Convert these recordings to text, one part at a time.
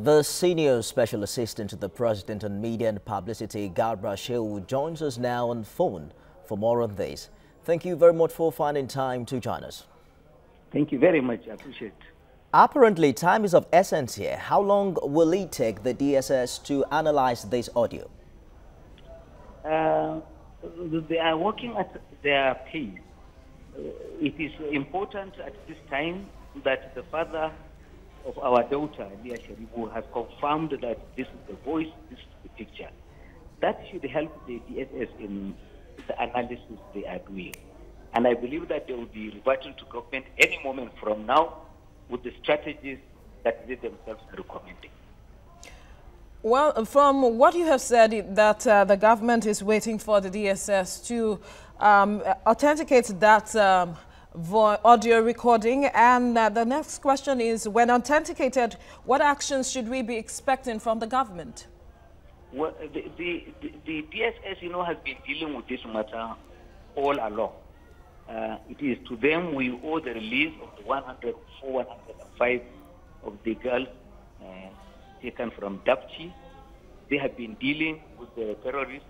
The senior special assistant to the president on media and publicity, Garba Shehu, joins us now on phone for more on this. Thank you very much for finding time to join us. Thank you very much. I appreciate it. Apparently, time is of essence here. How long will it take the DSS to analyze this audio? Uh, they are working at their pace. Uh, it is important at this time that the father of our daughter, Leah Sharibu, has confirmed that this is the voice, this is the picture. That should help the DSS in the analysis they are doing. And I believe that they will be reverting to government any moment from now with the strategies that they themselves are recommending. Well, from what you have said, that uh, the government is waiting for the DSS to um, authenticate that um, audio recording. And uh, the next question is, when authenticated, what actions should we be expecting from the government? Well, the, the, the, DSS, you know, has been dealing with this matter all along. Uh, it is to them we owe the release of the 104, 105 of the girls uh, taken from Dapchi. They have been dealing with the terrorists,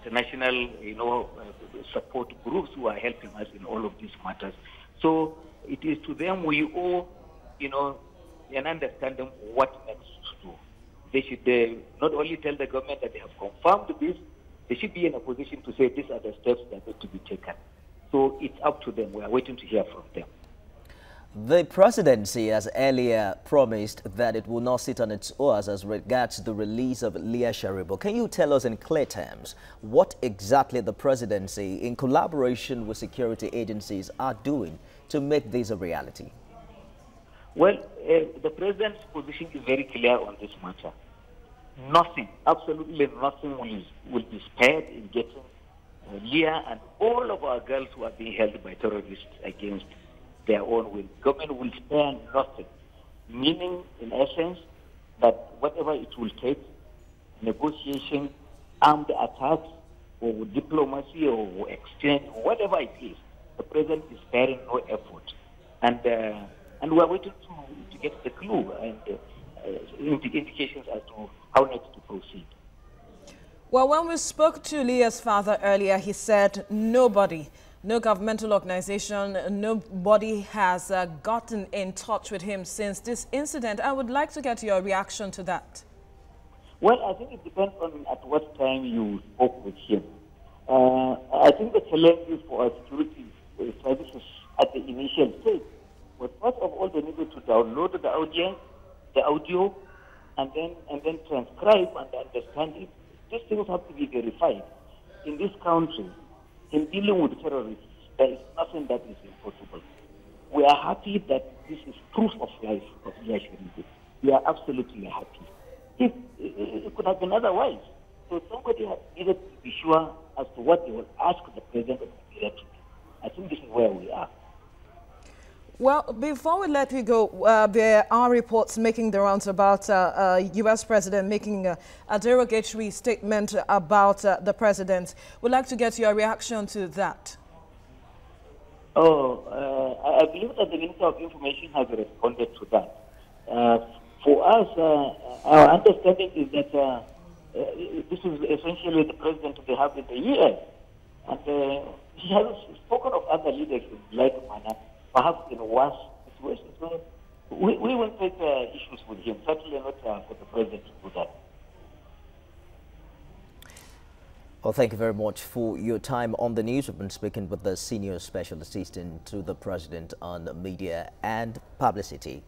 international, you know, uh, support groups who are helping us in all of these matters. So it is to them we owe, you know, an understanding what next to do. They should uh, not only tell the government that they have confirmed this, they should be in a position to say these are the steps that need to be taken. So it's up to them. We are waiting to hear from them. The presidency has earlier promised that it will not sit on its oars as regards the release of Leah Sharibu. Can you tell us in clear terms what exactly the presidency, in collaboration with security agencies, are doing to make this a reality? Well, uh, the president's position is very clear on this matter. Nothing, absolutely nothing will, will be spared in getting Leah and all of our girls who are being held by terrorists against their own will. Government will spare nothing, meaning, in essence, that whatever it will take, negotiation, armed attacks, or diplomacy, or exchange, whatever it is, the president is sparing no effort. And, uh, and we are waiting to, to get the clue and uh, indications as to how next to proceed. Well, when we spoke to Leah's father earlier, he said nobody, no governmental organization, nobody has uh, gotten in touch with him since this incident. I would like to get your reaction to that. Well, I think it depends on at what time you spoke with him. Uh, I think the challenge is for our security services at the initial stage was first of all they needed to download the the audio, and then and then transcribe and understand it these things have to be verified. In this country, in dealing with terrorists, there is nothing that is impossible. We are happy that this is proof of life of Leah Sharibu. We are absolutely happy. It, it, could have been otherwise. So somebody needed to be sure as to what they will ask the president of Nigeria to do. I think this is where we are. Well, before we let you go, uh, there are reports making the rounds about uh, uh, U.S. president making a, a derogatory statement about uh, the president. We'd like to get your reaction to that. Oh, uh, I believe that the Minister of Information has responded to that. Uh, for us, our understanding is that this is essentially the president they have in the U.S. And he has spoken of other leaders in like manner perhaps in worse situations. So we, we will take uh, issues with him, certainly not uh, for the president to do that. Well, thank you very much for your time on the news. We've been speaking with the Senior Special Assistant to the President on Media and Publicity.